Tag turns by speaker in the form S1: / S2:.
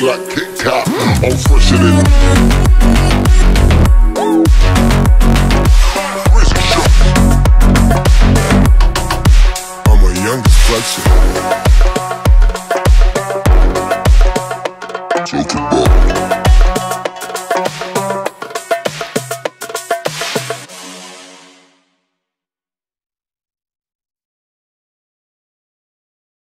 S1: look like Kit Kat, I'm fresher than. Take it.